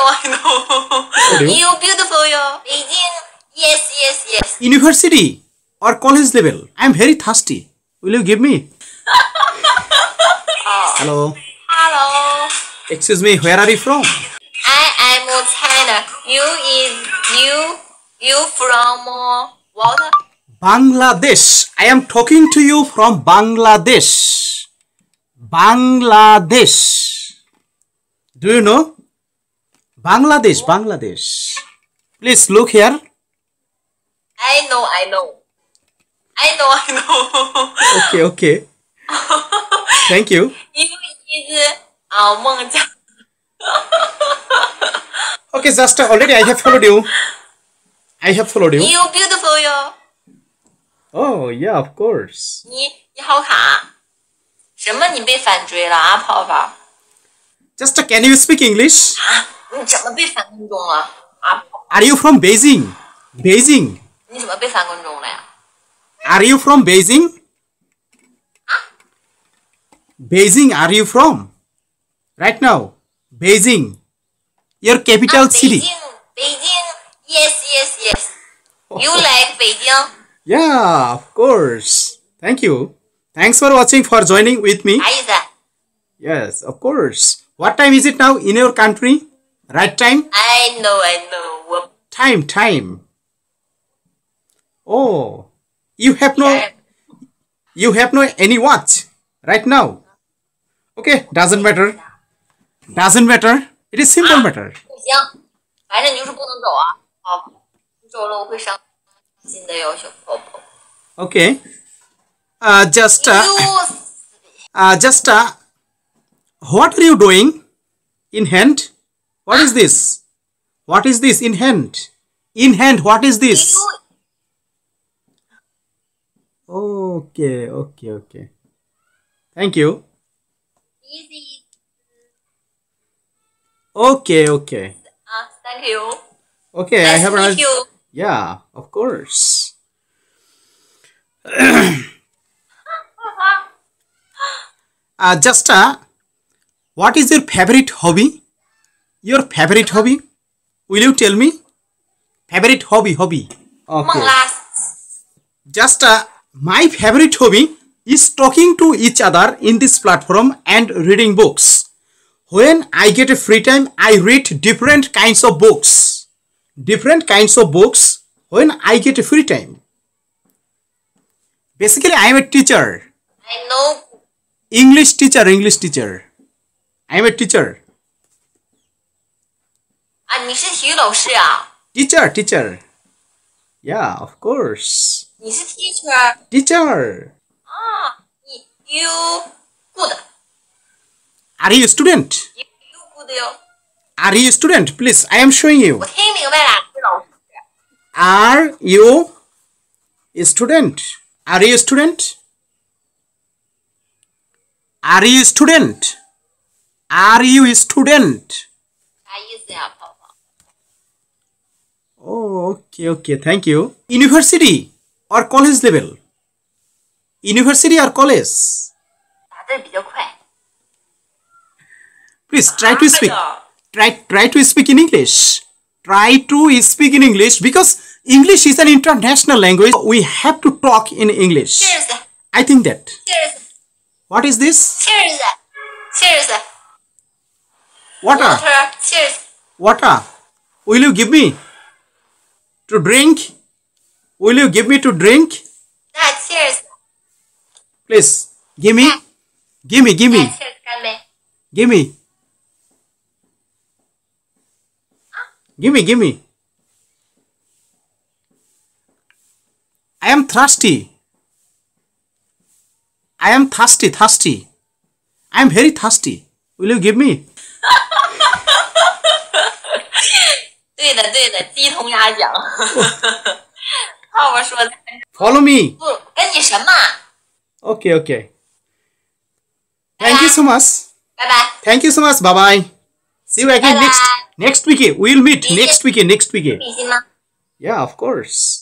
know, I know. You? you beautiful, yo. Beijing. Yes, yes, yes. University or college level. I'm very thirsty. Will you give me? Hello. Hello. Excuse me, where are you from? I am China. You is you you from uh, what? Bangladesh. I am talking to you from Bangladesh. Bangladesh. Do you know? Bangladesh, Bangladesh. Please look here. I know, I know. I know, I know. Okay, okay. Thank you. you is uh, 孟姜。 Okay, just uh, already I have followed you. I have followed you. You beautiful, yo. Oh, yeah, of course. 你你好卡。什么？你被反追了啊，泡泡？ Just uh, can you speak English? 啊？你怎么被反跟踪了？啊？ Are you from Beijing? Beijing. 你怎么被反跟踪了呀？ Are you from Beijing? Beijing, are you from? Right now, Beijing. Your capital 啊，北 city. 京，北京，yes yes yes。You like 北京？ Yeah, of course. Thank you. Thanks for watching, for joining with me. 啥意思？ Yes, of course. What time is it now in your country? Right time? I know I know，我 Time, time. Oh, you have no, you have no any watch right now. Okay, doesn't matter. Doesn't matter. It is simple matter. 不行，反正你就是不能走啊！好，你走了我会伤心的哟，小泡泡。 Okay. Uh, just, uh, You uh, just, uh, what are you doing in hand? What is this? What is this in hand? In hand, what is this? Okay, okay, okay. Thank you. easy Okay, okay. 啊，Thank you。Okay, I have to an meet you。Yeah, of course. uh, just uh, what is your favorite hobby? Your favorite hobby? Will you tell me? Favorite hobby, hobby. Okay. Just uh, my favorite hobby is talking to each other in this platform and reading books. When I get a free time, I read different kinds of books. Different kinds of books when I get a free time. Basically, I am a teacher. I know English teacher, English teacher. I am a teacher. 啊，你是体育老师呀？ Teacher, teacher. Yeah, of course. 你是 teacher Teacher. 啊？你 you good Are you a student? you you good 哟。 Are you a student? Please, I am showing you. 我听明白了，是老师。 Are you a student? Are you a student? Are you a student? Are you a student? 啥意思呀，泡泡？ Oh, okay, okay. Thank you. University or college level? University or college? 打字比较快。 Please try to speak. 哎呀 Try try to speak in English. Try to speak in English because English is an international language. We have to talk in English. Cheers I think that. cheers What is this? cheers cheers Water. water cheers Water. Will you give me to drink? Will you give me to drink? Dad, seriously. Please, give me. Give me, give me. Give me. Give me, give me. I am thirsty. I am thirsty, thirsty. I am very thirsty. Will you give me? 对的对的，鸡同鸭讲。泡泡说的 Follow me. 不跟你什么？ Okay, okay. Thank you so much. 拜拜。 Thank you so much. Bye bye. See you again Bye-bye. next next week. We'll meet next week. Next week. 比心吗？ Yeah, of course.